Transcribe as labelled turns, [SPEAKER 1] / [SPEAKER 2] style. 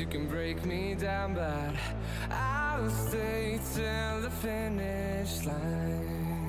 [SPEAKER 1] you can break me down, but I'll stay till the finish line.